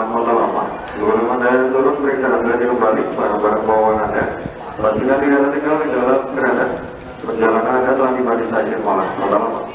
bawaan modal lama. Kereta. Perjalanan Anda telah tiba saja malah.